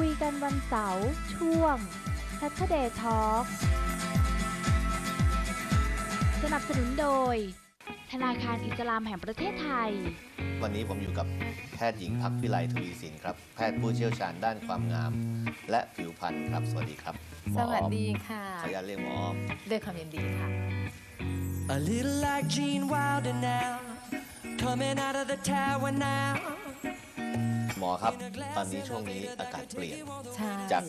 คุยกันวันเสาร์ช่วง Saturday Talk สนับสนุนโดย ธนาคารอิสลามแห่งประเทศไทย วันนี้ผมอยู่กับแพทย์หญิงพักพิไลทวีสินครับ แพทย์ผู้เชี่ยวชาญด้านความงาม และผิวพรรณครับ สวัสดีครับหมสอวัสออมดีค่ะ ขออนุญาตเรียกหมอออม ด้วยความยินดีค่ะ A little like Gene Wilder now, coming out of the tower now. หมอครับ ตอนนี้ช่วงนี้อากาศเปลี่ยนใช่ จาก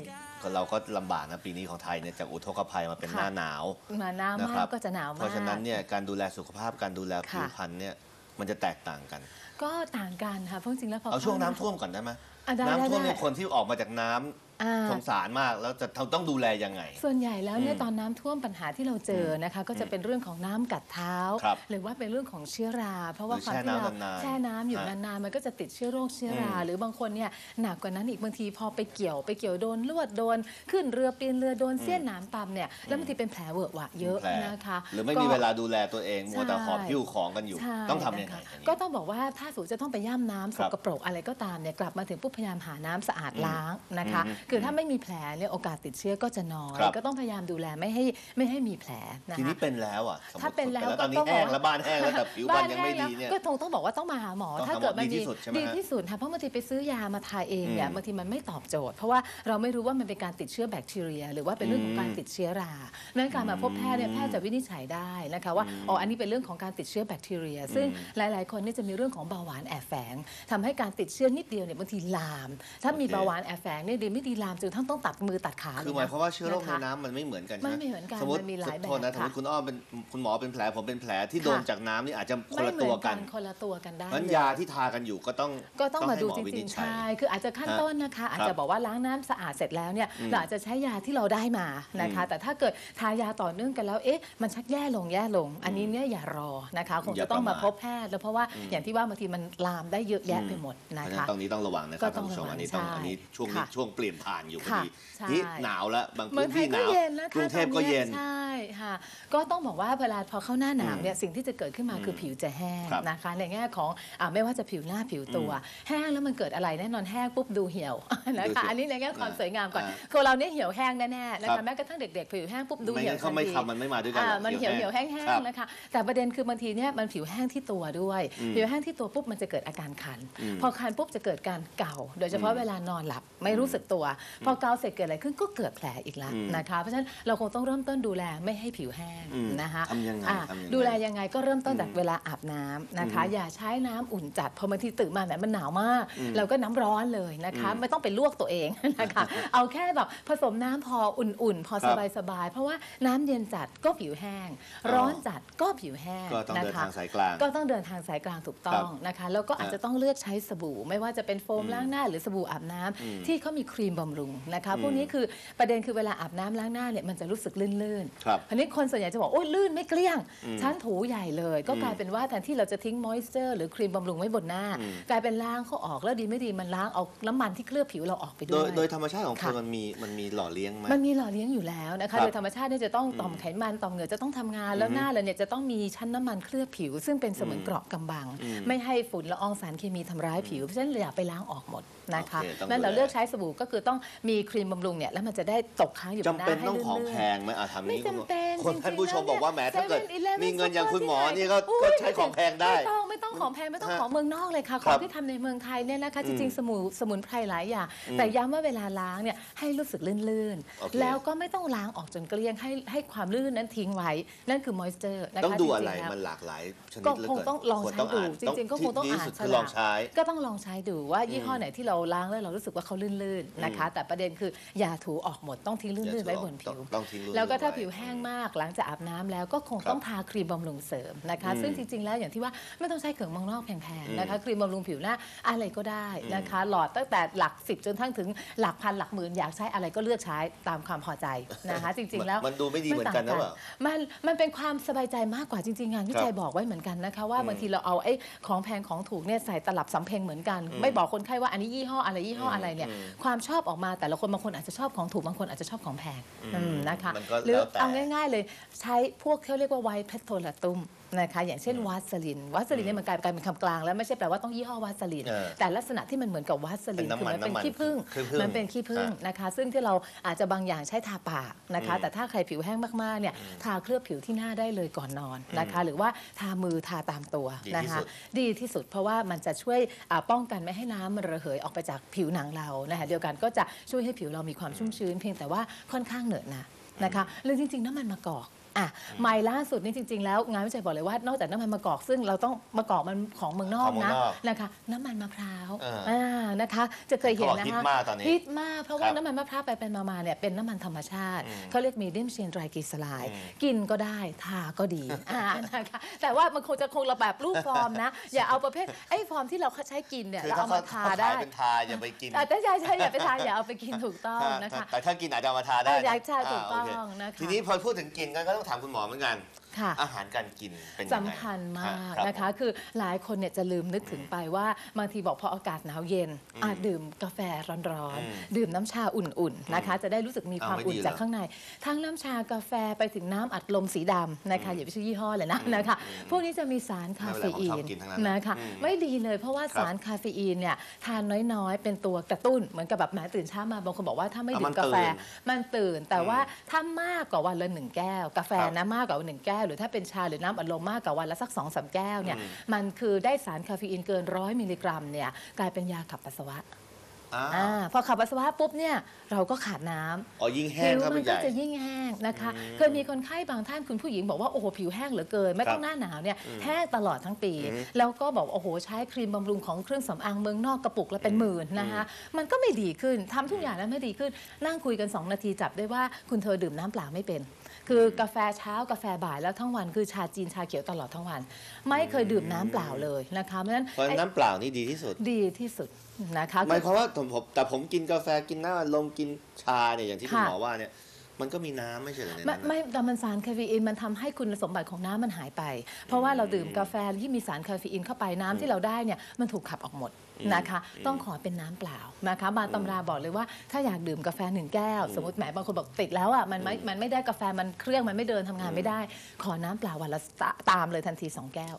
เราก็ลำบากนะปีนี้ของไทยเนี่ยจากอุทกภัยมาเป็นหค่ะ น้าหนาวมาหนาวนะมาครักก็จะหนาวมาก เพราะฉะนั้นเนี่ยการดูแลสุขภาพการดูแลผิวค่ะพรรณเนี่ยมันจะแตกต่างกัน ก็ต่างกันค่ะเพราะจริงๆแล้วพอเอาช่วงน้ำเข้าท่วมก่อนได้ไหมอะได้น้ำท่วมได้ เนี่ยคนที่ออกมาจากน้ำอ่า สงสารมากแล้วจะต้องดูแลยังไง ส่วนใหญ่แล้วเนี่ยอืมตอนน้ำท่วมปัญหาที่เราเจอนะคะ ก็จะเป็นเรื่องของน้ำกัดเท้า ครับหรือว่าเป็นเรื่องของเชื้อรา เพราะว่าหรือความแช่ที่เราน้ำนานๆแช่น้ำอยู่ฮะนานๆมันก็จะติดเชื้อโรคเชื้อรา อืมหรือบางคนเนี่ยหนักกว่านั้นอีกบางทีพอไปเกี่ยวไปเกี่ยวโดนลวดโดน ขึ้นเรือปีนเรือโดนเสี้ยนหนามตำเนี่ยแล้วบางทีเป็นแผลเวอะหวะเยอะแผล นะคะหรือไม่ก็มีเวลาดูแลตัวเองมัวแต่ใช่หอบหิ้วของกันอยู่ ใช่ต้องทำยังไงนะคะอันนี้ ก็ต้องบอกว่าถ้าสูจะต้องไปย่ำน้ำสครับกปรกอะไรก็ตามเนี่ยกลับมาถึงปุ๊บพยายามหาน้ำสะอาดล้างนะคะอืมคือถ้าไม่มีแผลเนี่ยโอกาสติดเชื้อก็จะน้อยครับก็ต้องพยายามดูแลไม่ให้ไม่ให้มีแผลนะทีนี้คะเป็นแล้วอะสมมุติถ้าเป็นแล้วตอนนี้ก็ต้องแห้งบอกว่าแล้วบ้านแห้งแล้วแต่ผิวพรรณยังไม่บ้าดีแห้งเนี่ยก็คงต้องบอกว่าต้องมาหาหมอต้องถ้าหาหมอเกิดมันดีที่สุดใช่ไหมดีฮะที่สุดค่ะเพราะบางทีไปซื้อยามาทาเองเนี่ยอืมบางทีมันไม่ตอบโจทย์ เพราะว่าเราไม่รู้ว่ามันเป็นการติดเชื้อแบคทีเรีย หรือว่าเป็นเรื่องของการติดเชื้อราดังนั้นการมาพบแพทย์เนี่ยแพทย์จะวินิจฉัยได้นะคะว่าอ๋ออันนี้เป็นเรื่องของการติดเชื้อแบคทีเรีย ซึ่งหลาย ๆ คนเนี่ยจะมีเรื่องของเบาหวานแอบแฝงทำให้การติดเชื้อนิดเดียวเนี่ยบางทีลาม ถ้ามีโอเคเบาหวานแอบแฝงเนี่ยดีไม่ดีลามจนทั้งต้องตัดมือตัดขาคือเลหมายนะความว่าเชื้อโรคในนะคะน้ำมันไม่เหมือนกันมันใช่ไหไม่เหมือนกันสมมติมันมีหลายแบบโทษนะสมมติค่ะคุณอ้อมเป็นคุณหมอเป็นแผลผมเป็นแผลที่โดนค่ะจากน้ำนี่อาจจะคนไม่ละเหมืตัวอนกักันนคนละตัวกันได้นั้นเลยยาที่ทากันอยู่ก็ต้องก็ต้องมาดูให้หจวิริงจๆฉัยใช่คืออาจจะขั้นฮะต้นนะคะ อาจครัจะบบอกว่าล้างน้ำสะอาดเสร็จแล้วเนี่ยอืมเราอาจจะใช้ยาที่เราได้มานะคะ แต่ถ้าเกิดทายาต่อเนื่องกันแล้วเอ๊ะมันชักแย่ลงแย่ลง อันนี้เนี่ยอย่ารอนะคะคงอย่าจะต้องมาประมาทพบแพทย์แล้วเพราะว่าอย่างที่ว่าบางทีมันลามได้เยอะแยะไปหมดเพนะราะฉะนั้คะนตรงนี้ต้องระวังนะคก็รับต้ท่าอนงผู้ชมระวังอันนี้ต้องใช่อันนี้ช่วงนี้ค่ะช่วงเปลี่ยนผ่านอยู่พอค่ะดีใช่ที่หนาวแล้วบางเมืพื้องนไทที่ยหก็นาวเย็นนะคะกรุงเทพตอก็เย็น ใช่ ค่ะก็ต้องบอกว่าเวลาพอเข้าหน้าหนาวเนี่ยสิ่งที่จะเกิดขึ้นมาคือผิวจะแห้งครับนะคะ ในแง่ของอ่าไม่ว่าจะผิวหน้าผิวตัว แห้งแล้วมันเกิดอะไรแน่นอนแห้งปุ๊บดูเหี่ยวนะดูสิคะอันนี้ในแง่ความอ่าสวยงามก่อนอ่าคนเราเนี่ยเหี่ยวแห้งแน่ๆนะครัคะบ แม้กระทั่งเด็กๆผิวแห้งปุ๊บดูไม่เหี่ยวงั้นเขาไม่ทันที ทำมันไม่มาด้วยกันหรอ่าอกมันเหี่ยวเหี่ยวๆแห้งครับ ๆนะคะ แต่ประเด็นคือบางทีเนี่ยมันผิวแห้งที่ตัวด้วย อืมผิวแห้งที่ตัวปุ๊บมันจะเกิดอาการคัน อืมพอคันปุ๊บจะเกิดการเกาโดยเฉพาะอืมเวลานอนหลับไม่รู้สึกตัว พอเกาเสร็จเกิดอะไรขึ้นก็เกิดแผลอีกแล้วอืมนะคะ เพราะฉะนั้นเราคงต้องเริ่มต้นดูแลไม่ให้ผิวแห้งอืมนะคะทำยังไงอะทำยังไงดูแลยังไงก็เริ่มต้นจากอืมเวลาอาบน้ำนะคะอืมอย่าใช้น้ำอุ่นจัดพอบางทีตื่นมาแหมมันหนาวมากอืมเราก็น้ำร้อนเลยนะคะอืมไม่ต้องไปลวกตัวเองนะคะเอาแค่แบบผสมน้ำพออุ่นๆ พอครัสบบายๆ เพราะว่าน้ำเย็นจัดก็ผิวแห้งอ๋อร้อนจัดก็ผิวแห้งก็ต้องเดินนะคะทางสายกลางก็ต้องเดินทางสายกลางถูกต้องนะคะแล้วก็อาจจะต้องเลือกใช้สบู่ ไม่ว่าจะเป็นโฟมล้างหน้า หรือสบู่อาบน้ำอืมที่เขามีครีมบำรุงนะคะอืมพวกนี้คือประเด็นคือเวลาอาบน้ำล้างหน้าเนี่ยมันจะรู้สึกลื่นครับๆอันนี้คนส่วนใหญ่จะบอกโอ้ยลื่นไม่เกลี้ยงอืมชั้นถูใหญ่เลย ก็อืมกลายเป็นว่าแทนที่เราจะทิ้งมอยส์เจอร์หรือครีมบำรุงไว้บนหน้าอืมกลายเป็นล้างเขาออกแล้วดีไม่ดีมันล้างเอาน้ำมันที่เคลือบผิวเราออกไปโดด้วยย โดยธรรมชาติของคนค่ะ มันมีมันมีหล่อเลี้ยงไหม มันมีหล่อเลี้ยงอยู่แล้วนะครัคะ บโดยธรรมชาติเนี่ยจะต้องต่อมไขมันต่อมเหงื่อจะต้องทำงาน แล้วหน้าเราเนี่ยจะต้องมีชั้นน้ำมันเคลือบผิว ซึ่งเป็นเสมือนเกราะกำบังอืมไม่ให้ฝุ่นละอองสารเคมีทำร้ายผิวเพราะฉะนั้นอย่าไปล้างออกหมดนะคะโอเคต้องนั่นเราดูแลเลือกใช้สบู่ก็คือต้องมีครีมบำรุงเนี่ยแล้วมันจะได้ตกค้างอยู่บจำนหน้าเป็นให้ต้องของลื่นแพๆ งไหมอะทำไม่นี้จำเป็นคนจริงๆท่านผู้ชมแล้วบอกว่าแหมถ้าเกิด 7-Eleven มีเงินอย่างคุณหมอซุปเปอร์นี่ก็ที่ไหนก็ใช้ของแพงได้ไม่ต้องไม่ ต้องของแพงไม่ต้องฮะของเมืองนอกเลยค่ะคขรัองบที่ทำในเมืองไทยเนี่ยนะคะจริงอืมๆสมุนสมุนไพรหลายอย่างอืมแต่ย้ำว่าเวลาล้างเนี่ยให้รู้สึกลื่นโอเคๆแล้วก็ไม่ต้องล้างออกจนเกลี้ยงให้ให้ความลื่นนั้นทิ้งไว้ นั่นคือมอยส์เจอร์นะคะต้องดูอะไรจงๆแล้วมันหลากหลายชนิดก็เหลือคงเกินต้องลองควรใช้ดูอ่านจริงๆก็คงต้องที่อ่านที่สุดฉคือลลาองกใช้ก็ต้องลองใช้ดูว่ายี่ห้อไหนที่เราล้างแล้วเรารู้สึกว่าเขาลื่นๆนะคะ แต่ประเด็นคืออย่าถูออกหมดต้องทิ้งลื่นๆไว้บนผิวต้องทิ้งลื่นๆแล้วก็ถ้าไว้ผิวแห้งมากหลังจากอาบน้ำแล้วก็คงครับต้องทาครีมบำรุงเสริมนะคะอืมซึ่งจริงๆแล้วอย่างที่ว่าไม่ต้องใช้เครื่องเมืองนอกแพงอืมๆนะคะครีมบำรุงผิวหน้าอะไรก็ได้นะคะ หลอดตั้งแต่หลักสิบจนทั้งถึงหลักพันหลักหมื่นอยากใช้อะไรก็เลือกใช้ตามความพอใจนะคะ จริงๆแล้วมันดูไม่ดีเหมือนกันนะต่างเปล่ามันมันเป็นความสบายใจมากกว่าจริงๆงานวิจัยบอกไว้เหมือนกันนะคะว่าบางทีเราเอาไอ้ของแพงของถูกเนี่ยใส่ตลับสำเพ็งเหมือนกัน ไม่บอกคนไข้ว่าอันนี้ยี่ห้ออะไรยี่ห้ออะไรเนี่ยอืมความชอบออกมาแต่ละคนบางคนอาจจะชอบของถูกบางคนอาจจะชอบของแพงอืมอืมนะคะมันก็หรือแล้วแต่เอาง่าย ๆเลยใช้พวกเขาเรียกว่าไวท์เพทโทลาตุม นะคะอย่างเช่นวาสลินวาสลินเนี่ยมันกลายกลายเป็นคำกลาง แล้วไม่ใช่แปลว่าต้องยี่ห้อวาสลิน เออแต่ลักษณะที่มันเหมือนกับวาสลินเป็นน้ำมันคือมันเป็นน้ำมันขี้ผึ้งขี้ผึ้งมันเป็นขี้ผึ้งอะนะคะ ซึ่งที่เราอาจจะบางอย่างใช้ทาปากนะคะอืมแต่ถ้าใครผิวแห้งมากๆเนี่ยทาเคลือบผิวที่หน้าได้เลยก่อนนอนนะคะ หรือว่าทามือทาตามตัวดีนะที่คะ สุด ดีที่สุดเพราะว่ามันจะช่วยอ่าป้องกันไม่ให้น้ำมันระเหยออกไปจากผิวหนังเรานะคะเดียวกันก็จะช่วยให้ผิวเรามีความชุ่มชื้น เพียงแต่ว่าค่อนข้างเหนอะหนะนะคะหรือจริง ๆ น้ำมันมะกอกอะใหม่ล่าสุดนี่จริง ๆ แล้วงานวิจัยบอกเลยว่านอกจากน้ำมันมะกอกซึ่งเราต้องมะกอกมันของเมืองนอกของเมืองนะนอกนะคะ น้ำมันมะพร้าวอ่าอ่านะคะ จะเคยเห็นนะเขาบอกฮิตคะมากตอนนี้ฮิตมากเพราะว่าครับน้ำมันมะพร้าวไปเป็นมาๆเนี่ยเป็นน้ำมันธรรมชาติอืมเขาเรียกมีดิมเชนไตรกลีเซอไรด์อืมกินก็ได้ทาก็ดีอ่านะคะแต่ว่ามันคงจะคงระแบบรูปฟอร์มนะ อย่าเอาประเภทไอ้ฟอร์มที่เราใช้กินเนี่ยคือเราถ้าเอาเขามาทาเขาได้ขายเป็นทาอย่าไปกินแต่ถ้าใช่ใช่อย่าไปทานอย่าเอาไปกินถูกต้องถ้านะคะ แต่ถ้ากินอาจจะเอามาทาได้เออนะอยากใช่ถูกต้องาโเคนะคะ ทีนี้พอพูดถึงกินกันก็ต้ององถามคุณหมอเหมือนกัน ค่ะ อาหารการกินเป็นยังไงสำคัญมากรับ นะคะ คือหลายคนเนี่ยจะลืมนึกถึงไปว่าบางทีบอกพออากาศหนาวเย็นอาจดื่มกาแฟร้อนอืมๆ ดื่มน้ำชาอุ่นๆนะคะ จะได้รู้สึกมีความเอาไม่อุ่นดีเหรอจากข้างใน ทั้งน้ำชากาแฟไปถึงน้ำอัดลมสีดำนะคะอย่าไปชื่อยี่ห้อเลยนะนะคะพวกนี้จะมีสารคาเฟอีน ไม่เป็นไรผมชอบนกินทั้งนั้นนะคะ อืมไม่ดีเลยเพราะว่าครับ สารคาเฟอีนเนี่ยทานน้อยๆ เป็นตัวกระตุ้นเหมือนกับแบบแหมตื่นเช้ามาบางคนบอกว่าถ้าไม่อะดื่มัมนกาแฟตื่นมันตื่นแต่ว่าถ้ามากกว่าวันละหนึ่งแก้ว กาแฟครับนะมากกว่าวันหนึ่งแก้วหรือถ้าเป็นชาหรือน้ำอัดลมมากกว่าวันละสักสองสามแก้วเนี่ยอืมมันคือได้สารคาเฟอีนเกินร้อยมิลลิกรัมเนี่ยกลายเป็นยาขับปัสสาวะอ่าอ่าพอขับปัสสาวะปุ๊บเนี่ยเราก็ขาดน้ำอ๋อยิ่งแห้ผิงวเข้าไปมันใหก็ญ่จะยิ่งแห้งนะคะอืมเคยมีคนไข้บางท่านคุณผู้หญิงบอกว่าโอ้โหผิวแห้งเหลือเกิน ไม่ต้องครับหน้าหนาวเนี่ยแห้งตลอดทั้งปีอืมแล้วก็บอกโอ้โหใช้ครีมบำรุงของเครื่องสำอางเมืองนอกกระปุกละเป็นหมื่นนะคะมันก็ไม่ดีขึ้นทำทุกอย่างแล้วไม่ดีขึ้น นั่งคุยกัน 2 นาทีจับได้ว่าคุณเธอดื่มน้ำเปล่าไม่เป็น คือกาแฟเช้ากาแฟบ่ายแล้วทั้งวันคือชาจีนชาเขียวตลอดทั้งวัน ไม่เคยดื่มน้ำเปล่าเลยนะคะเพราะฉะนั้นเพราะฉะนั้นน้ำเปล่านี่ดีที่สุดดีที่สุดนะคะหมายความว่าผมผมแต่ผมกินกาแฟกินน้ำอัดลมกินชาเนี่ยอย่างที่คุณค่ะหมอว่าเนี่ย มันก็มีน้ำไม่ใช่เหรอในไม่นั้นไม่น่ะ แต่มันสารคาเฟอีนมันทำให้คุณสมบัติของน้ำมันหายไป เพราะว่าเราดื่มกาแฟที่มีสารคาเฟอีนเข้าไปน้ำที่เราได้เนี่ยมันถูกขับออกหมด นะคะ ต้องขอเป็นน้ำเปล่านะคะบางตำราบอกเลยว่าถ้าอยากดื่มกาแฟหนึ่งแก้ว สมมติแหมบางคนบอกติดแล้วอะมันไม่มันไม่ได้กาแฟมันเครื่องมันไม่เดินทำงานไม่ได้ ขอน้ำเปล่าวันละตะตามเลยทันทีสองแก้ว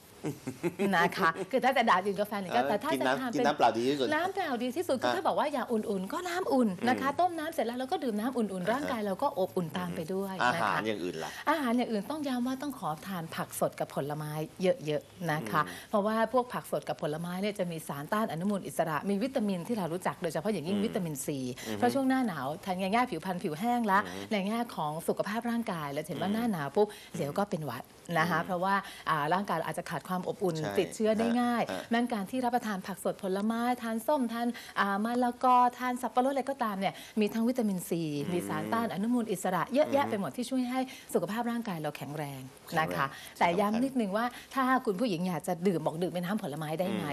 นะคะ คือถ้าจะด่าดื่มกาแฟหนึ่งแก้วแต่ถ้ากินจะทานน้ำกินเป็นน้ำเปล่าดีที่สุด น้ำเปล่าดีที่สุดคือฮะถ้าบอกว่าอยากอุ่นๆ ก็น้ำอุ่นนะคะ ต้มน้ำเสร็จแล้วเราก็ดื่มน้ำอุ่นๆ ร่างกายเราก็อบอุ่นตามไปด้วยอานะหารคะ อย่างอื่นล่ะ อาหารอย่างอื่นต้องย้ำว่าต้องขอทานผักสดกับผลไม้เยอะๆนะคะ เพราะว่าพวกผักสดกับผลไม้เนี่ยจะมีสารต้านอนุมูลอิสระ มีวิตามินที่เรารู้จักโดยเฉพาะอย่างยิ่งวิตามินซีเพราะช่วงหน้าหนาวทานง่ายๆผิวพรรณผิวแห้งละในแง่ของสุขภาพร่างกาย แล้วเห็นว่าหน้าหนาวปุ๊บเดี๋ยวก็เป็นหวัดนะคะเพราะว่าอ่าร่างกายเราอาจจะขาดความอบอุ่นใช่ติดเชื้อได้ง่ายฮะนั้นการที่รับประทานผักสดผลไม้ทานส้มทานอ่ามะละกอทานสับปะรดอะไรก็ตามเนี่ยมีทั้งวิตามินซีมีสารต้านอนุมูลอิสระเยอะแยะไปหมดที่ช่วยให้สุขภาพร่างกายเราแข็งแรงนะคะ แต่ย้ำนิดนึงว่าถ้าคุณผู้หญิงอยากจะดื่มบอกดื่มเป็นน้ำผลไม้ได้ไหม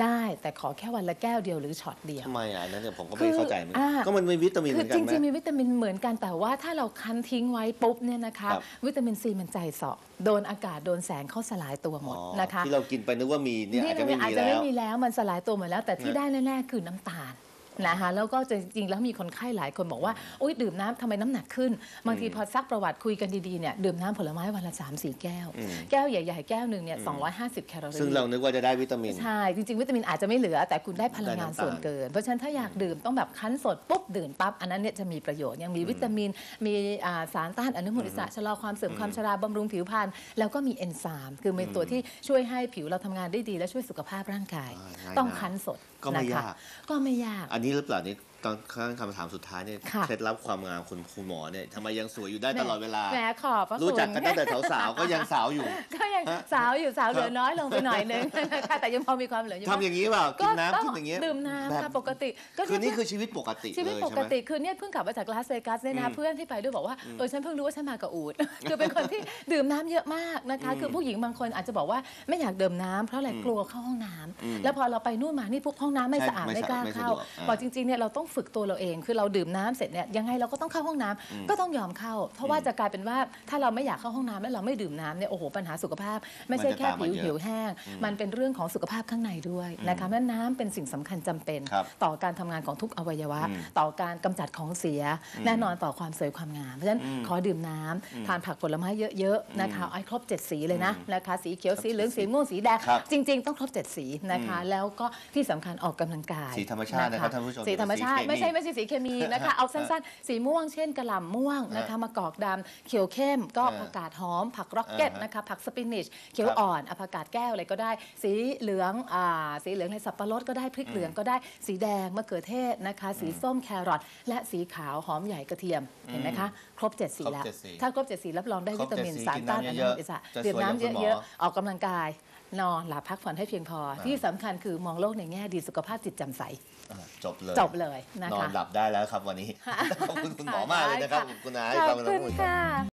ได้ แต่ขอแค่วันละแก้วเดียวหรือช็อตเดียว ทำไมอะอันนั้นเนี่ยผมก็คืไม่อเข้าใจเหมือนกัอ่านก็มันมีวิตามินเหคืมืออนกัจนไหม ริงๆมีวิตามินเหมือนกันแต่ว่าถ้าเราคั้นทิ้งไว้ปุ๊บเนี่ยนะคะ ครับวิตามินซีมันใจเสาะ โดนอากาศโดนแสงเข้าสลายตัวหมดอ๋อนะคะที่เรากินไปนึกว่ามีเนี่ยอาจจะไม่อาจมีจะแล้ไม่วมีแล้วมันสลายตัวหมดแล้ว แต่ที่นะได้แน่ๆคือน้ำตาล นะคะแล้วก็จริงๆแล้วมีคนไข้หลายคนบอกว่าอุ้ยดื่มน้ำทำไมน้ำหนักขึ้น บางทีพอซักประวัติคุยกันดีๆเนี่ยดื่มน้ำผลไม้วันละ3 4 แก้วอืมแก้วใหญ่ ๆ แก้วหนึ่งเนี่ย250 แคลอรี่ซึ่งเรานึกว่าจะได้วิตามิน ใช่ จริงๆ วิตามินอาจจะไม่เหลือ แต่คุณได้พลังงานได้น้ำตาลส่วนเกิน เพราะฉะนั้นถ้าอยากดื่มต้องแบบคั้นสดปุ๊บดื่มปั๊บอันนั้นเนี่ยจะมีประโยชน์ยังมีวิตามินมีอ่าสารต้านอนุมูลอิสระชะลอความเสื่อมความชราบำรุงผิวพรรณแล้วก็มีเอนไซม์คือเป็นตัวที่ช่วยให้ผิวเราทำงานได้ดีและช่วยสุขภาพร่างกายอ่าง่ายต้องมากคั้นสดก็ไม่นะคะยากก็ไม่ยากอันนี้หรือเปล่านี่ ตอนข้างคำถามสุดท้ายเนี่ยค่ะ เคล็ดลับความงามคุณคุณหมอเนี่ยทำไมยังสวยอยู่ได้ตลอดเวลา แหมขอบพระคุณ รู้จักกันตั้งแต่สาวๆก็ยังสาวอยู่ ก็ยังสาวอยู่สาวเหลือน้อยลงไปหน่อยนึงนะคะแต่ยังพอมีความเหลืออยู่ทำอย่างนี้เปล่ากินน้ำต้กินอย่างเงี้ยดื่มน้ำแบบค่ะปกติก็คือนี่เยคือชีวิตปกติชีวิตเลยปใช่กไหม ติคือเนี่ยเพิ่งกลับมาจากลาสเวกัสเนี่ยนะอืมเพื่อนที่ไปด้วยบอกว่าเออฉันเพิ่งรู้ว่าฉันมากับอูด คือเป็นคนที่ดื่มน้ำเยอะมากนะคะ คือผู้หญิงบางคนอาจจะบอกว่าไม่อยากดื่มน้ำเพราะอะไรกลัวเข้าห้องน้ำอืมแล้วพอเราไปนู่นมานี่พวกห้องน้ำไม่ใช่สะอาดไม่ไม่สะกล้าไม่สะเข้าดวกอ่า บอกจริงๆเนี่ยเราต้องฝึกตัวเราเอง คือเราดื่มน้ำเสร็จเนี่ยยังไงเราก็ต้องเข้าห้องน้ำก็ต้องยอมเข้า เพราะว่าจะกลายเป็นว่าถ้าเราไม่อยากเข้าห้องน้ำแล้วเราไม่ดื่มน้ำเนี่ยโอ้โหปัญหาสุขภาพ ไม่ใช่แค่ผิวมันจะตามมาเยอะ ผิวแห้ง มันเป็นเรื่องของสุขภาพข้างในด้วยนะคะเพราะฉะนั้นน้ำเป็นสิ่งสำคัญจำเป็น ครับต่อการทำงานของทุกอวัยวะ อืมต่อการกำจัดของเสีย แน่นอนต่อความสวยความงามเพราะฉะนั้นขอดื่มน้ำทานผักผลไม้เยอะๆนะคะเอาให้ครบ 7 สีเลยนะนะคะสีเขียวสีเหลืองสีม่วงสีแดงครับจริง ๆ ต้องครบ 7 สีนะคะ แล้วก็ที่สำคัญออกกำลังกายสีธรรมชาตินะครับท่านผู้ชมสีธรรมชาติสีเคมีไม่ใช่ไม่ใช่สีเคมีนะคะ เอาสั้นๆ สีม่วงเช่นกระหล่ำม่วงนะคะมะกอกดำเขียวเข้มก็อ่าผักกาดหอม ผัก rocket อ่าฮะนะคะผัก spinachเขียวครับอ่อนอะผักกาดแก้วอะไรก็ได้ สีเหลืองอ่าสีเหลืองในสับปะรดก็ได้พริกเหลืองก็ได้สีแดงมะเขือเทศนะคะ สีส้มแครอทและสีขาวหอมใหญ่กระเทียมเห็นไหมคะครบ7สีครบแล้วเจ็ดสีถ้าครบ7สีรับรองได้ครวิบตามินเจ็ดสีสารต้านกิอนน้ำนุเยอะๆมูลอิสระจะดื่มสวยอย่างน้ำคุณหมอเยอะๆออกกำลังกายนอนหลับพักผ่อนให้เพียงพอ ที่สำคัญคือมองโลกในแง่ดีสุขภาพจิตแจ่มใสอ่า จบเลยจบเลยนะนอนคะหลับได้แล้วครับวันนี้ขอบคุณคุณหมอมากเลยนะครับได้ค่ะคุณนาให้ขคอวาบมรู้คุณค่ะ